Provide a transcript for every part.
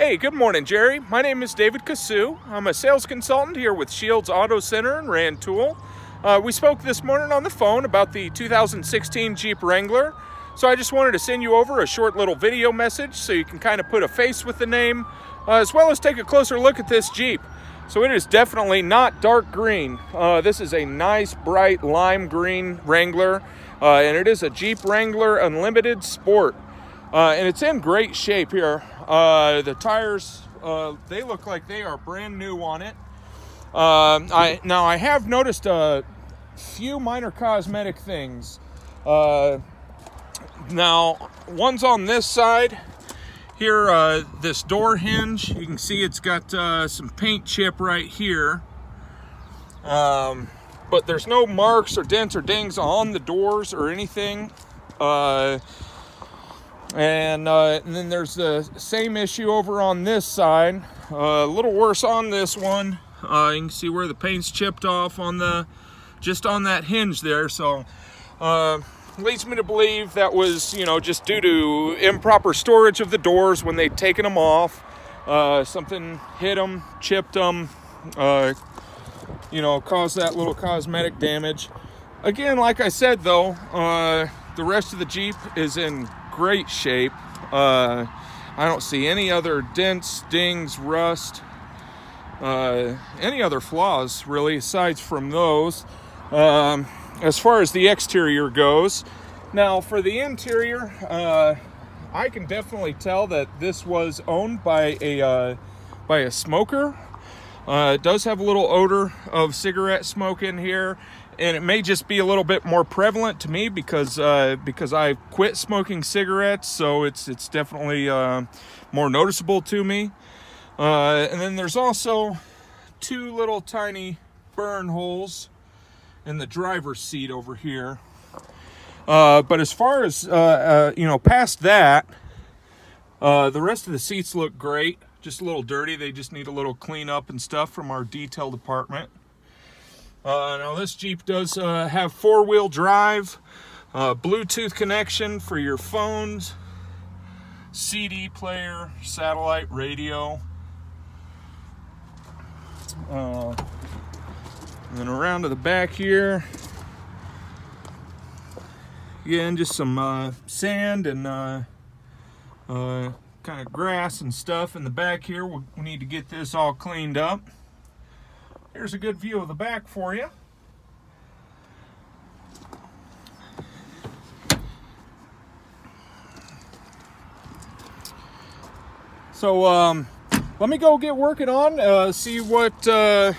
Hey, good morning, Jerry. My name is David Kasu. I'm a sales consultant here with Shields Auto Center in Rantoul. Uh, we spoke this morning on the phone about the 2016 Jeep Wrangler. So I just wanted to send you over a short little video message so you can kind of put a face with the name, uh, as well as take a closer look at this Jeep. So it is definitely not dark green. Uh, this is a nice, bright lime green Wrangler, uh, and it is a Jeep Wrangler Unlimited Sport. Uh, and it's in great shape here. Uh, the tires, uh, they look like they are brand new on it. Uh, I Now, I have noticed a few minor cosmetic things. Uh, now, one's on this side. Here, uh, this door hinge, you can see it's got some paint chip right here. Um, but there's no marks or dents or dings on the doors or anything. And, uh, and then there's the same issue over on this side. Uh, a little worse on this one. Uh, you can see where the paint's chipped off on the, just on that hinge there. So, uh, leads me to believe that was, you know, just due to improper storage of the doors when they'd taken them off. Uh, something hit them, chipped them, uh, you know, caused that little cosmetic damage. Again, like I said though, uh, the rest of the Jeep is in great shape. Uh, I don't see any other dents, dings, rust, uh, any other flaws really, aside from those. Um, as far as the exterior goes, now for the interior, uh, I can definitely tell that this was owned by a uh, by a smoker. Uh, it does have a little odor of cigarette smoke in here and it may just be a little bit more prevalent to me because uh, because I quit smoking cigarettes, so it's it's definitely uh, more noticeable to me. Uh, and then there's also two little tiny burn holes in the driver's seat over here. Uh, but as far as uh, uh, you know, past that, the rest of the seats look great. Just a little dirty. They just need a little cleanup and stuff from our detail department. Uh, this Jeep does uh, have four-wheel drive, uh, Bluetooth connection for your phones, CD player, satellite radio. Uh, and then around to the back here, again, just some uh, sand and uh, kind of grass and stuff in the back here. We need to get this all cleaned up. Here's a good view of the back for you. So um, let me go get working on, uh, see what, uh,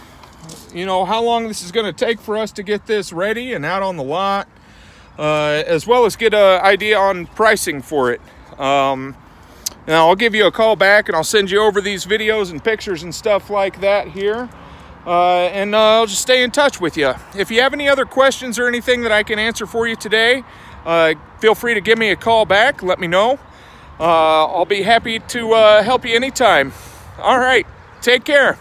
you know, how long this is going to take for us to get this ready and out on the lot, uh, as well as get an idea on pricing for it. Um, now I'll give you a call back and I'll send you over these videos and pictures and stuff like that here. Uh, and uh, I'll just stay in touch with you. If you have any other questions or anything that I can answer for you today, uh, feel free to give me a call back. Let me know. Uh, I'll be happy to uh, help you anytime. All right. Take care.